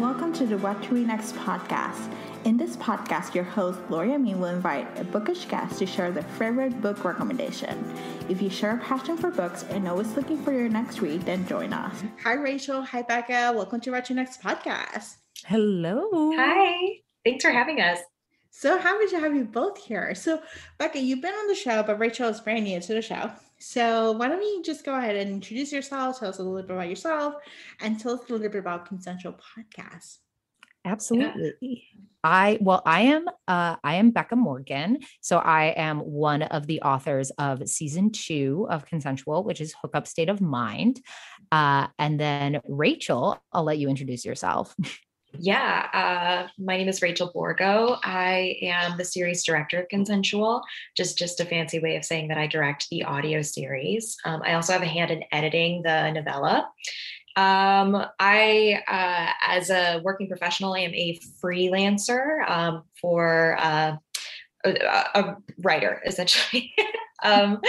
Welcome to the What to Read Next podcast. In this podcast, your host, Gloria Me, will invite a bookish guest to share their favorite book recommendation. If you share a passion for books and always looking for your next read, then join us. Hi, Rachel. Hi, Becca. Welcome to What to Read Next podcast. Hello. Hi. Thanks for having us. So happy to have you both here. So, Becca, you've been on the show, but Rachel is brand new to the show. So, why don't you just go ahead and introduce yourself, tell us a little bit about yourself, and tell us a little bit about Consensual Podcast. Absolutely. Yeah. I well, I am uh I am Becca Morgan. So I am one of the authors of season two of Consensual, which is Hookup State of Mind. Uh, and then Rachel, I'll let you introduce yourself. Yeah, uh, my name is Rachel Borgo. I am the series director of Consensual, just just a fancy way of saying that I direct the audio series. Um, I also have a hand in editing the novella. Um, I, uh, as a working professional, I am a freelancer um, for uh, a, a, writer, essentially. um,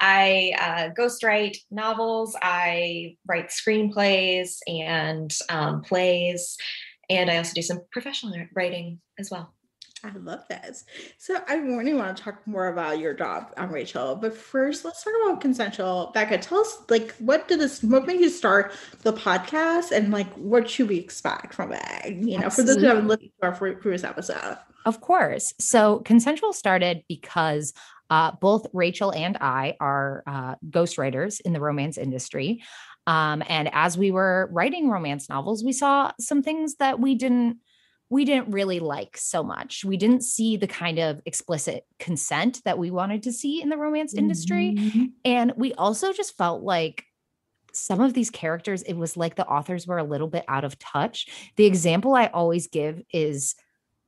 I uh, ghostwrite novels. I write screenplays and um, plays and I also do some professional writing as well. I love this. So I really want to talk more about your job, um, Rachel. But first, let's talk about consensual. Becca, tell us like what did this what made you start the podcast and like what should we expect from it? You know, Absolutely. for those who haven't listened to our previous episode. Of course. So consensual started because uh, both Rachel and I are uh, ghostwriters in the romance industry. Um, and as we were writing romance novels, we saw some things that we didn't we didn't really like so much. We didn't see the kind of explicit consent that we wanted to see in the romance industry. Mm-hmm. And we also just felt like some of these characters, it was like the authors were a little bit out of touch. The example I always give is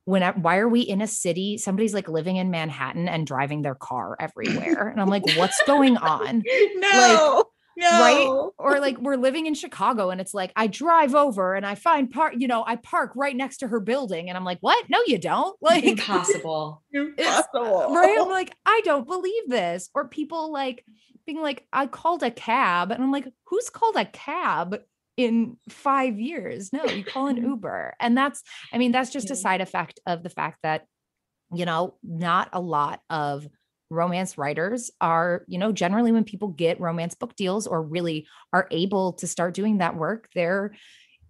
when I, why are we in a city? Somebody's like living in Manhattan and driving their car everywhere. And I'm like, what's going on? No. Like, no. Right. Or like we're living in Chicago and it's like I drive over and I find part, you know, I park right next to her building and I'm like, what? No, you don't. Like impossible. impossible. Right. I'm like, I don't believe this. Or people like being like, I called a cab and I'm like, who's called a cab? in five years. No, you call an Uber. And that's, I mean, that's just a side effect of the fact that, you know, not a lot of romance writers are, you know, generally when people get romance book deals or really are able to start doing that work, they're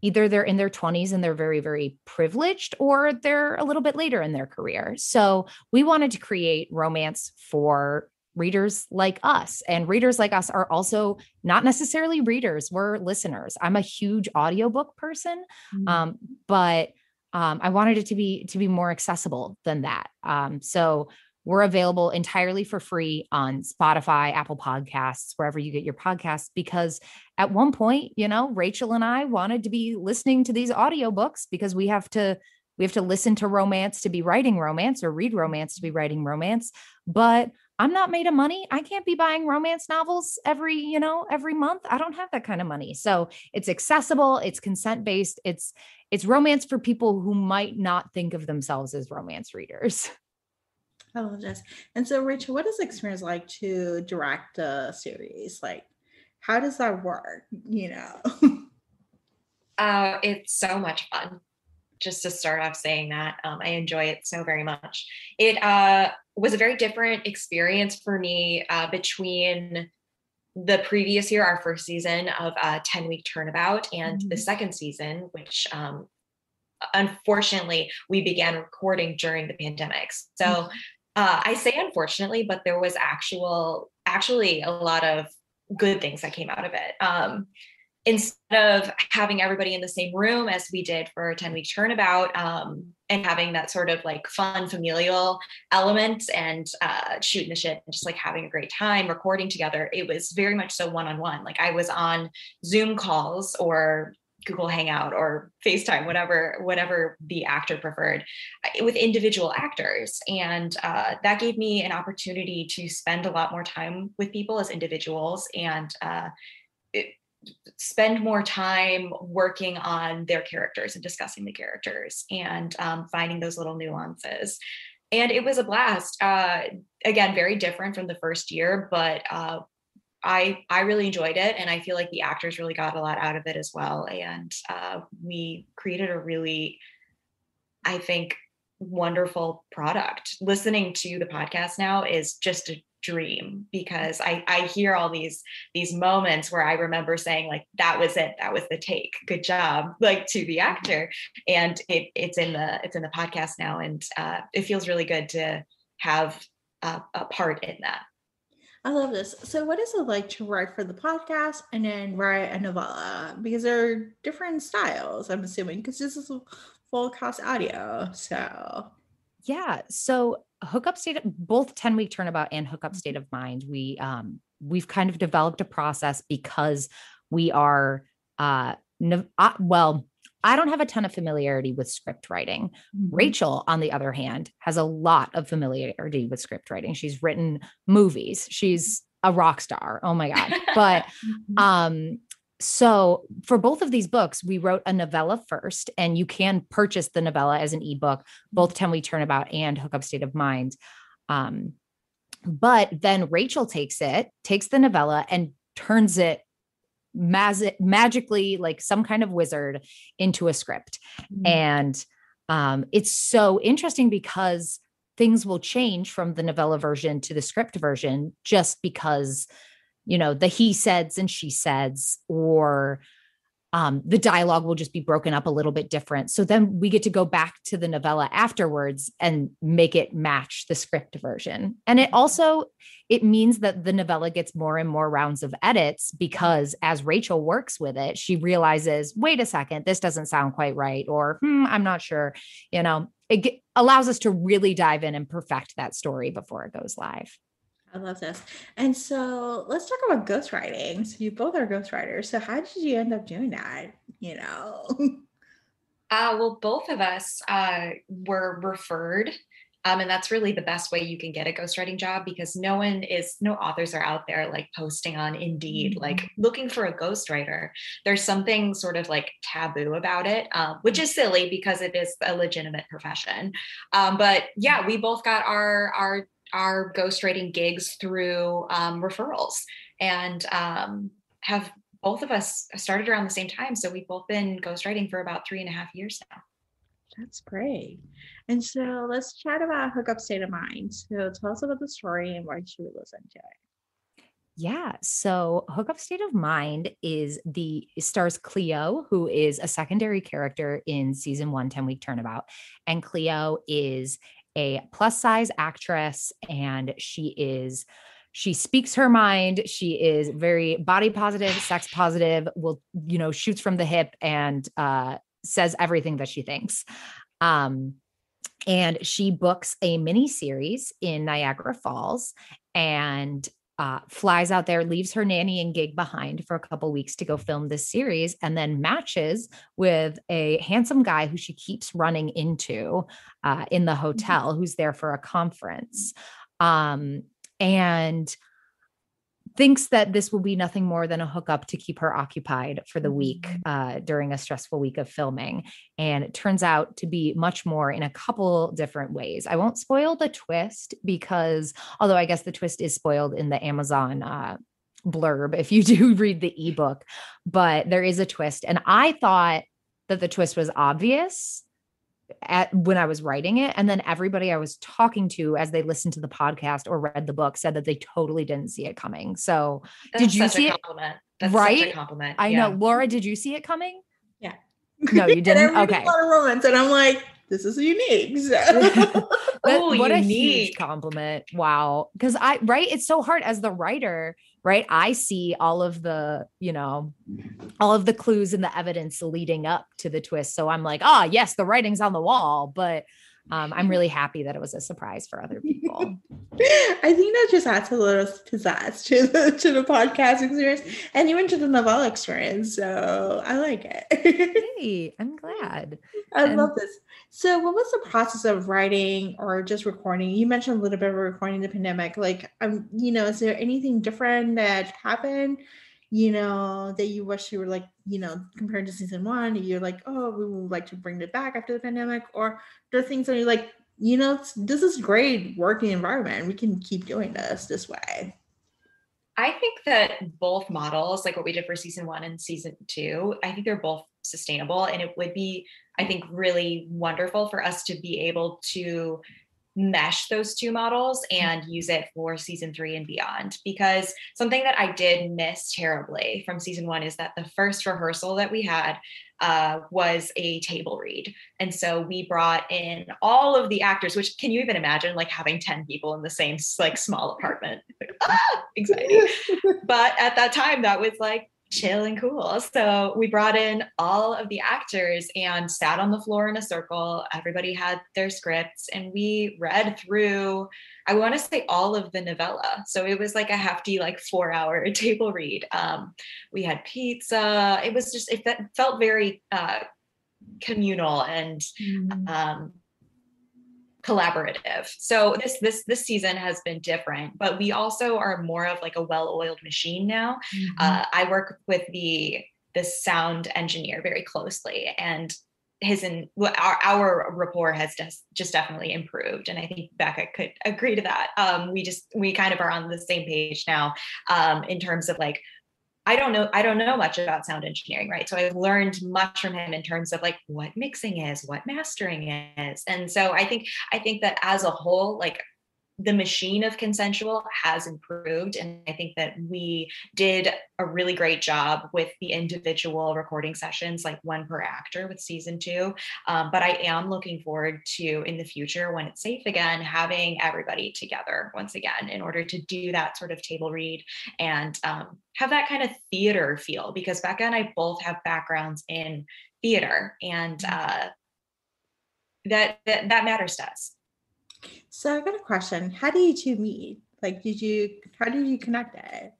either they're in their 20s and they're very very privileged or they're a little bit later in their career. So, we wanted to create romance for readers like us and readers like us are also not necessarily readers we're listeners i'm a huge audiobook person mm-hmm. um, but um, i wanted it to be to be more accessible than that um, so we're available entirely for free on Spotify, Apple Podcasts, wherever you get your podcasts. Because at one point, you know, Rachel and I wanted to be listening to these audiobooks because we have to we have to listen to romance to be writing romance or read romance to be writing romance. But I'm not made of money. I can't be buying romance novels every, you know, every month. I don't have that kind of money. So it's accessible, it's consent based, it's it's romance for people who might not think of themselves as romance readers. I love. And so, Rachel, what is the experience like to direct a series? Like, how does that work? You know, uh, it's so much fun. Just to start off saying that, um, I enjoy it so very much. It uh, was a very different experience for me uh, between the previous year, our first season of a 10 week turnabout, and mm-hmm. the second season, which um, unfortunately we began recording during the pandemic. So mm-hmm uh, I say unfortunately, but there was actual actually a lot of good things that came out of it. Um, instead of having everybody in the same room as we did for a 10 week turnabout um, and having that sort of like fun familial element and uh, shooting the shit and just like having a great time recording together, it was very much so one on one. Like I was on Zoom calls or Google Hangout or FaceTime, whatever, whatever the actor preferred, uh, with individual actors, and uh, that gave me an opportunity to spend a lot more time with people as individuals and uh, spend more time working on their characters and discussing the characters and um, finding those little nuances. And it was a blast. Uh, again, very different from the first year, but uh, I I really enjoyed it, and I feel like the actors really got a lot out of it as well. And uh, we created a really, I think, wonderful product. Listening to the podcast now is just a dream because I I hear all these these moments where I remember saying like that was it that was the take good job like to the actor and it it's in the it's in the podcast now and uh, it feels really good to have a, a part in that. I love this. So, what is it like to write for the podcast and then write a novella? Because there are different styles, I'm assuming, because this is full cast audio. So, yeah. So, hookup state, both 10 week turnabout and hookup state of mind, we, um, we've kind of developed a process because we are, uh, no, uh well, I don't have a ton of familiarity with script writing. Mm-hmm. Rachel, on the other hand, has a lot of familiarity with script writing. She's written movies. She's a rock star. Oh my God. But mm-hmm. um, so for both of these books, we wrote a novella first, and you can purchase the novella as an ebook, both 10 Week Turnabout and Hookup State of Mind. Um, but then Rachel takes it, takes the novella, and turns it mag- magically like some kind of wizard into a script. Mm-hmm. And um, it's so interesting because things will change from the novella version to the script version just because you know the he says and she says or um, the dialogue will just be broken up a little bit different. So then we get to go back to the novella afterwards and make it match the script version. And it also it means that the novella gets more and more rounds of edits because as Rachel works with it, she realizes, wait a second, this doesn't sound quite right, or hmm, I'm not sure. You know, it allows us to really dive in and perfect that story before it goes live. I love this. And so let's talk about ghostwriting. So you both are ghostwriters. So how did you end up doing that? You know? Uh, well, both of us uh, were referred. Um, and that's really the best way you can get a ghostwriting job because no one is, no authors are out there like posting on Indeed, mm-hmm. like looking for a ghostwriter. There's something sort of like taboo about it, um, which is silly because it is a legitimate profession. Um, but yeah, we both got our our our ghostwriting gigs through um, referrals and um, have both of us started around the same time. So we've both been ghostwriting for about three and a half years now. That's great. And so let's chat about Hookup State of Mind. So tell us about the story and why should we listen to it? Yeah. So Hookup State of Mind is the stars Cleo, who is a secondary character in season one, 10 week turnabout. And Cleo is a plus size actress and she is she speaks her mind. She is very body positive sex positive will you know shoots from the hip and uh says everything that she thinks. Um and she books a mini series in Niagara Falls and uh, flies out there, leaves her nanny and gig behind for a couple weeks to go film this series, and then matches with a handsome guy who she keeps running into uh, in the mm-hmm. hotel, who's there for a conference. Um, and thinks that this will be nothing more than a hookup to keep her occupied for the week mm-hmm. uh, during a stressful week of filming. And it turns out to be much more in a couple different ways. I won't spoil the twist because, although I guess the twist is spoiled in the Amazon uh, blurb if you do read the ebook, but there is a twist. And I thought that the twist was obvious at when I was writing it. And then everybody I was talking to as they listened to the podcast or read the book said that they totally didn't see it coming. So That's did you see it? That's right? compliment. I yeah. know. Laura, did you see it coming? Yeah. No, you didn't. okay. A lot of romance, and I'm like, this is unique. So. oh, what unique. a huge compliment. Wow. Because I right, it's so hard as the writer right i see all of the you know all of the clues and the evidence leading up to the twist so i'm like ah oh, yes the writing's on the wall but um, I'm really happy that it was a surprise for other people. I think that just adds a little pizzazz to the to the podcast experience and even to the novel experience. So I like it. hey, I'm glad. I and- love this. So, what was the process of writing or just recording? You mentioned a little bit of recording the pandemic. Like, um, you know, is there anything different that happened? You know, that you wish you were like, you know, compared to season one, you're like, oh, we would like to bring it back after the pandemic, or there are things that you're like, you know, this is great working environment. We can keep doing this this way. I think that both models, like what we did for season one and season two, I think they're both sustainable. And it would be, I think, really wonderful for us to be able to mesh those two models and use it for season three and beyond. Because something that I did miss terribly from season one is that the first rehearsal that we had uh, was a table read. And so we brought in all of the actors, which can you even imagine like having 10 people in the same like small apartment? Like, ah, anxiety. but at that time, that was like chill and cool. So we brought in all of the actors and sat on the floor in a circle. Everybody had their scripts and we read through, I want to say all of the novella. So it was like a hefty, like four hour table read. Um, we had pizza. It was just, it felt very uh, communal and mm-hmm. um, collaborative. So this this this season has been different, but we also are more of like a well-oiled machine now. Mm-hmm. Uh, I work with the the sound engineer very closely, and his and our our rapport has just just definitely improved, and I think Becca could agree to that. Um, we just we kind of are on the same page now um, in terms of like I don't know, I don't know much about sound engineering, right? So I've learned much from him in terms of like what mixing is, what mastering is. And so I think I think that as a whole, like the machine of consensual has improved and i think that we did a really great job with the individual recording sessions like one per actor with season two um, but i am looking forward to in the future when it's safe again having everybody together once again in order to do that sort of table read and um, have that kind of theater feel because becca and i both have backgrounds in theater and mm. uh, that, that that matters to us so I've got a question. How did you two meet? Like, did you, how did you connect it?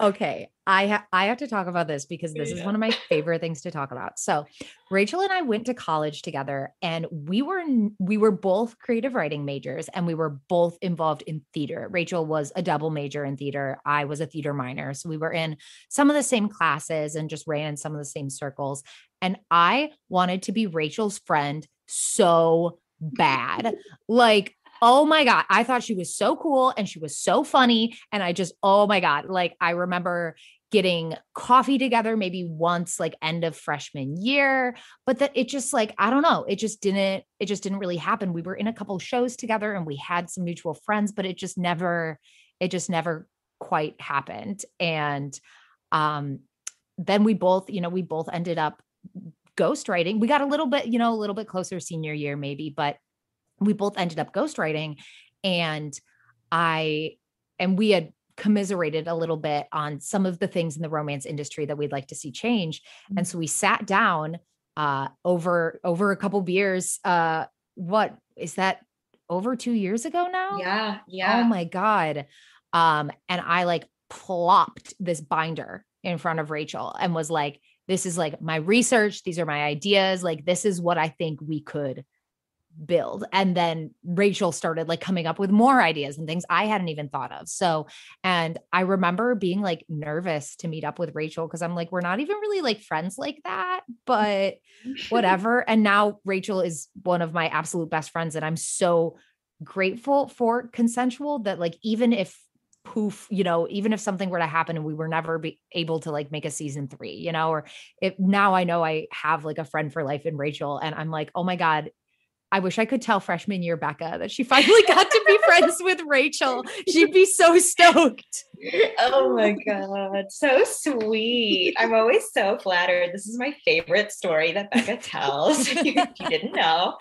Okay, I ha- I have to talk about this because this yeah. is one of my favorite things to talk about. So, Rachel and I went to college together, and we were we were both creative writing majors, and we were both involved in theater. Rachel was a double major in theater. I was a theater minor, so we were in some of the same classes and just ran in some of the same circles. And I wanted to be Rachel's friend so bad, like oh my God, I thought she was so cool and she was so funny. And I just, oh my God, like I remember getting coffee together maybe once like end of freshman year but that it just like i don't know it just didn't it just didn't really happen we were in a couple shows together and we had some mutual friends but it just never it just never quite happened and um then we both you know we both ended up ghostwriting we got a little bit you know a little bit closer senior year maybe but we both ended up ghostwriting and I and we had commiserated a little bit on some of the things in the romance industry that we'd like to see change. And mm. so we sat down uh over over a couple beers. Uh what is that over 2 years ago now? Yeah, yeah. Oh my god. Um and I like plopped this binder in front of Rachel and was like this is like my research, these are my ideas, like this is what I think we could build. And then rachel started like coming up with more ideas and things i hadn't even thought of. So and i remember being like nervous to meet up with rachel because i'm like we're not even really like friends like that but whatever. And now rachel is one of my absolute best friends and i'm so grateful for consensual that like even if poof you know even if something were to happen and we were never be able to like make a season three you know or if now i know i have like a friend for life in rachel and i'm like oh my god I wish I could tell freshman year Becca that she finally got to be friends with Rachel. She'd be so stoked. Oh my God. So sweet. I'm always so flattered. This is my favorite story that Becca tells. if, you, you didn't know,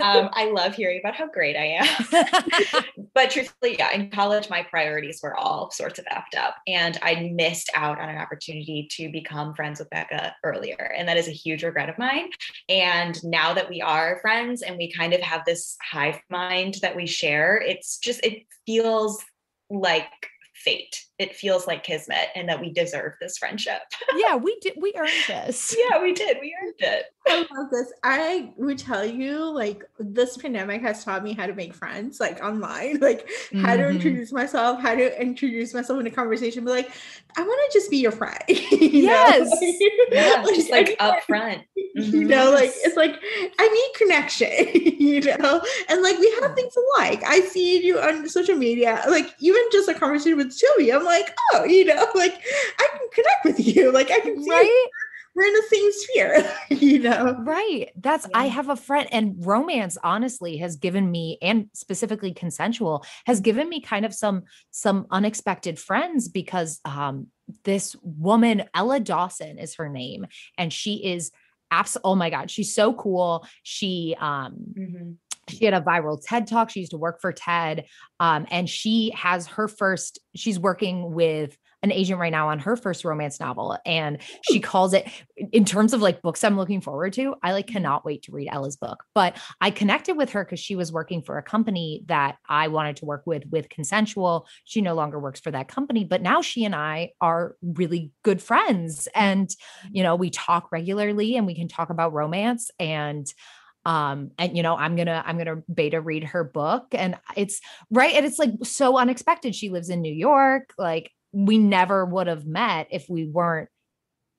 um, I love hearing about how great I am. but truthfully, yeah, in college, my priorities were all sorts of effed up. And I missed out on an opportunity to become friends with Becca earlier. And that is a huge regret of mine. And now that we are friends and we kind of have this hive mind that we share, it's just, it feels like fate. It feels like kismet and that we deserve this friendship. yeah, we did. We earned this. yeah, we did. We earned it. I love this. I would tell you, like, this pandemic has taught me how to make friends, like online, like mm-hmm. how to mm-hmm. introduce myself, how to introduce myself in a conversation. But like, I want to just be your friend. You yes. yeah, like, just like upfront. Mm-hmm. You know, like it's like I need connection, you know, and like we have things alike. I see you on social media, like even just a conversation with Sylvia. I'm like, like, oh, you know, like I can connect with you. Like I can see right we're in the same sphere, you know? Right. That's, yeah. I have a friend, and romance honestly has given me, and specifically consensual, has given me kind of some, some unexpected friends because um, this woman, Ella Dawson is her name, and she is absolutely, oh my God, she's so cool. She, um, mm-hmm she had a viral TED talk. She used to work for TED. Um, and she has her first, she's working with an agent right now on her first romance novel and she calls it in terms of like books I'm looking forward to. I like cannot wait to read Ella's book. But I connected with her because she was working for a company that I wanted to work with with consensual. She no longer works for that company, but now she and I are really good friends and you know, we talk regularly and we can talk about romance and um and you know i'm gonna i'm gonna beta read her book and it's right and it's like so unexpected. She lives in new york like we never would have met if we weren't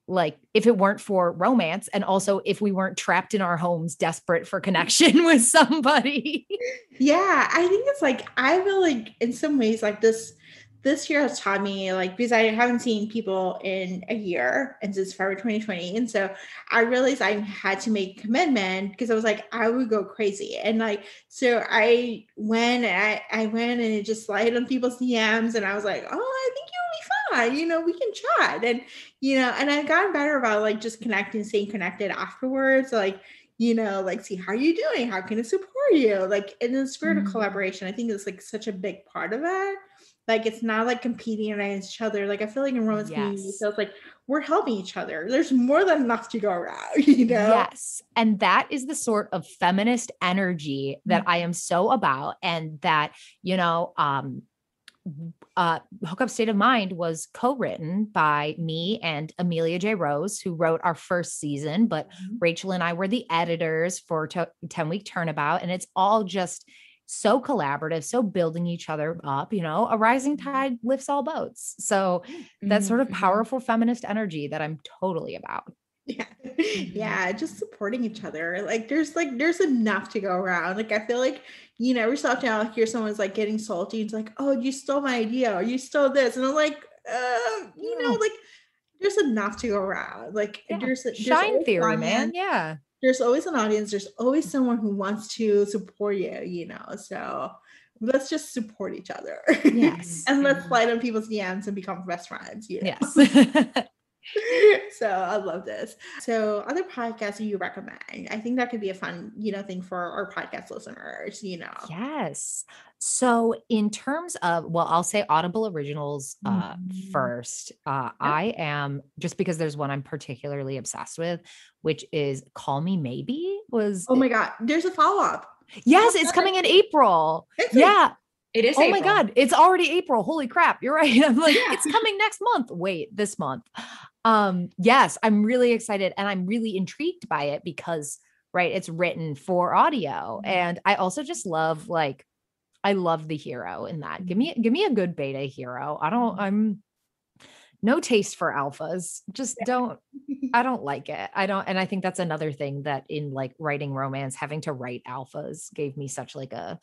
like if it weren't for romance and also if we weren't trapped in our homes desperate for connection with somebody. Yeah i think it's like i feel like in some ways like this this year has taught me like because I haven't seen people in a year and since February 2020. And so I realized I had to make commitment because I was like, I would go crazy. And like so I went I, I went and it just slid on people's DMs and I was like, oh, I think you'll be fine. You know, we can chat. And you know, and I've gotten better about like just connecting, staying connected afterwards. Like, you know, like see how you doing? How can I support you? Like in the spirit mm-hmm. of collaboration, I think it's like such a big part of it. Like it's not like competing against each other. Like I feel like in romance yes. community, so it's like we're helping each other. There's more than enough to go around, you know? Yes. And that is the sort of feminist energy that mm-hmm. I am so about. And that, you know, um, uh, Hookup State of Mind was co-written by me and Amelia J. Rose, who wrote our first season, but mm-hmm. Rachel and I were the editors for 10 week turnabout. And it's all just so collaborative, so building each other up, you know, a rising mm-hmm. tide lifts all boats. So that sort of mm-hmm. powerful feminist energy that I'm totally about. Yeah. Yeah. Just supporting each other. Like there's like there's enough to go around. Like I feel like, you know, every so often I'll hear someone's like getting salty. It's like, oh, you stole my idea or you stole this. And I'm like, uh, you know, like there's enough to go around. Like yeah. there's, there's shine theory, man. Yeah there's always an audience there's always someone who wants to support you you know so let's just support each other. Yes. And let's mm-hmm. slide on people's dms and become best friends you know? yes so I love this. So other podcasts you recommend? I think that could be a fun, you know, thing for our podcast listeners, you know. Yes. So in terms of well, I'll say Audible originals uh mm-hmm. first. Uh yep. I am just because there's one I'm particularly obsessed with, which is Call Me Maybe was Oh my god, there's a follow-up. Yes, it's coming in April. It's yeah. It is. Oh April. my God. It's already April. Holy crap. You're right. I'm like, yeah. it's coming next month. Wait, this month. Um, yes, I'm really excited and I'm really intrigued by it because, right, it's written for audio. Mm-hmm. And I also just love like, I love the hero in that. Give me, give me a good beta hero. I don't, mm-hmm. I'm no taste for alphas. Just yeah. don't, I don't like it. I don't, and I think that's another thing that in like writing romance, having to write alphas gave me such like a,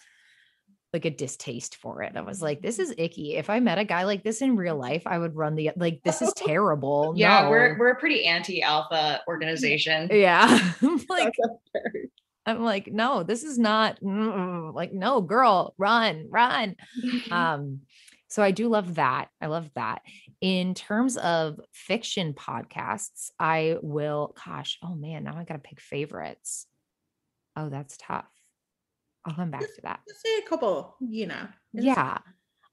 like a distaste for it. I was like, this is icky. If I met a guy like this in real life, I would run the like this is terrible. yeah, no. we're we're a pretty anti-alpha organization. Yeah. like I'm like, no, this is not like no girl, run, run. um so I do love that. I love that. In terms of fiction podcasts, I will gosh, oh man, now I got to pick favorites. Oh, that's tough. I'll come back to that. say a couple, you know. Yeah.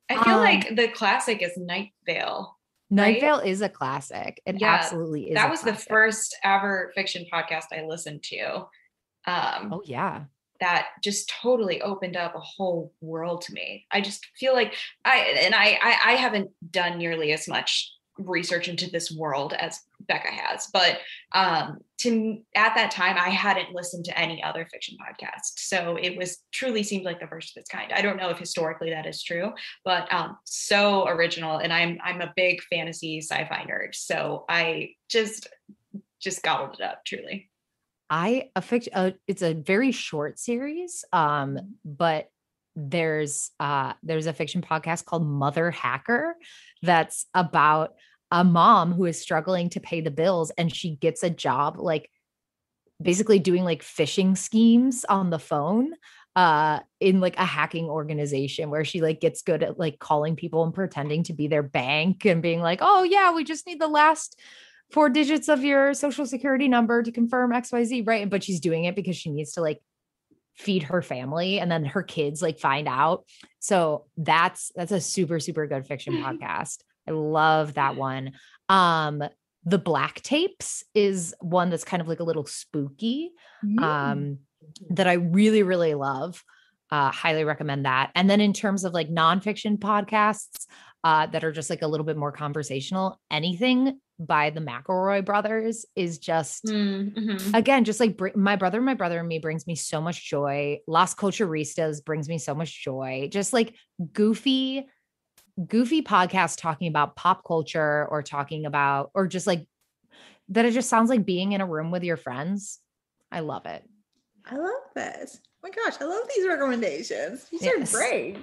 I feel um, like the classic is Night Vale. Night right? Vale is a classic. It yeah, absolutely is. That was classic. the first ever fiction podcast I listened to. Um, oh yeah. That just totally opened up a whole world to me. I just feel like I and I I, I haven't done nearly as much research into this world as Becca has. But um, to at that time, I hadn't listened to any other fiction podcast, so it was truly seemed like the first of its kind. I don't know if historically that is true, but um, so original. And I'm I'm a big fantasy sci-fi nerd, so I just just gobbled it up. Truly. I a fiction. Uh, it's a very short series, um, but there's uh there's a fiction podcast called Mother Hacker that's about a mom who is struggling to pay the bills and she gets a job like basically doing like phishing schemes on the phone uh in like a hacking organization where she like gets good at like calling people and pretending to be their bank and being like oh yeah we just need the last four digits of your social security number to confirm xyz right? But she's doing it because she needs to like feed her family and then her kids like find out so that's that's a super super good fiction podcast i love that one um the black tapes is one that's kind of like a little spooky Mm. um that I really, really love. Uh, highly recommend that. And then in terms of like nonfiction podcasts uh, that are just like a little bit more conversational, anything by the McElroy brothers is just Mhm. again just like br- my brother, my brother and me brings me so much joy. Las Culturistas brings me so much joy. Just like goofy, goofy podcasts talking about pop culture or talking about or just like that. It just sounds like being in a room with your friends. I love it. I love this. My gosh, I love these recommendations. These Yes. are great.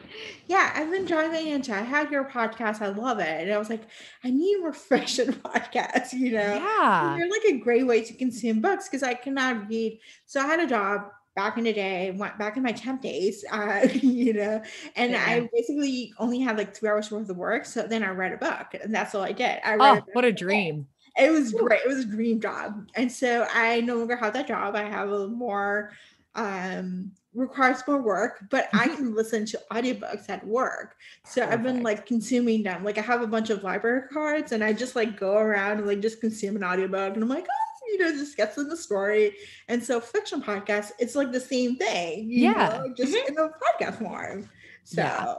Yeah, I've been driving into. I had your podcast. I love it, and I was like, I need more fiction podcasts. You know, Yeah. they're like a great way to consume books because I cannot read. So I had a job back in the day, went back in my temp days, uh, you know, and Yeah. I basically only had like three hours worth of work. So then I read a book, and that's all I did. I read Oh, book what a dream. It was great. It was a dream job. And so I no longer have that job. I have a more um requires more work, but I can listen to audiobooks at work. So I've been like consuming them. Like I have a bunch of library cards and I just like go around and like just consume an audiobook and I'm like, oh, you know, just gets in the story. And so fiction podcasts, it's like the same thing, you Yeah. know, just in a podcast form. So Yeah.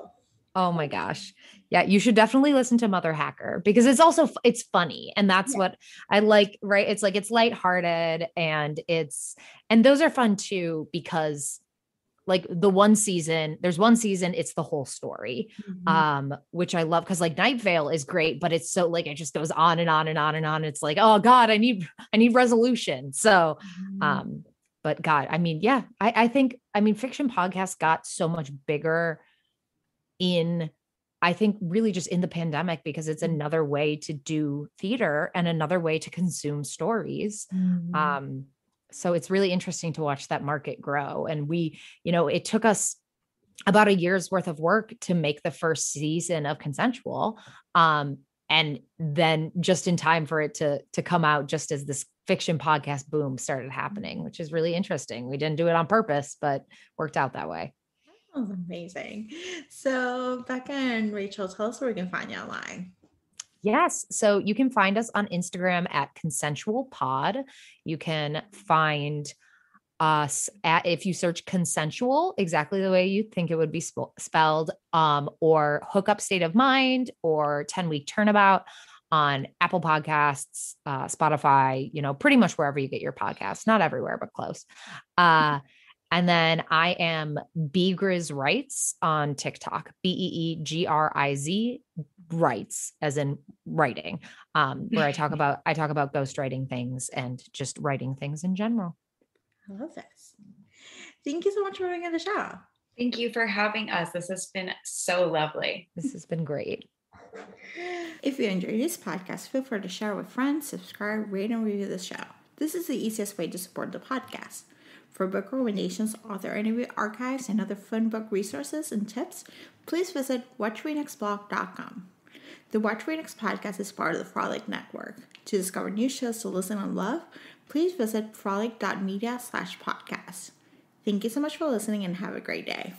Oh my gosh. Yeah, you should definitely listen to Mother Hacker because it's also it's funny and that's Yeah. what I like, right? It's like it's lighthearted and it's and those are fun too because like the one season, there's one season it's the whole story. Mhm. Um which I love cuz like Night Vale is great, but it's so like it just goes on and on and on and on. It's like, "Oh god, I need I need resolution." So, Mhm. um but god i mean yeah i i think i mean fiction podcasts got so much bigger in i think really just in the pandemic because it's Mhm. another way to do theater and another way to consume stories Mhm. um so it's really interesting to watch that market grow and we you know it took us about a year's worth of work to make the first season of consensual um and then just in time for it to to come out just as this fiction podcast boom started happening which is really interesting we didn't do it on purpose but worked out that way Was amazing. So, Becca and Rachel, tell us where we can find you online. Yes. So you can find us on Instagram at consensual pod. You can find us at if you search consensual exactly the way you think it would be sp- spelled um or hookup state of mind or 10 week turnabout on Apple Podcasts, uh, Spotify, you know, pretty much wherever you get your podcasts, not everywhere, but close. Uh, and then I am Beegriz Writes on TikTok, B E E G R I Z writes as in writing um where i talk about i talk about ghostwriting things and just writing things in general I love this. Thank you so much for being on the show. Thank you for having us. This has been so lovely. this has been great If you enjoyed this podcast, feel free to share with friends, subscribe, rate, and review the show. This is the easiest way to support the podcast. For book recommendations, author interview archives, and other fun book resources and tips, please visit whattoreadnextblog.com. The What to Read Next podcast is part of the Frolic Network. To discover new shows to listen and love, please visit frolic.media slash podcast. Thank you so much for listening and have a great day.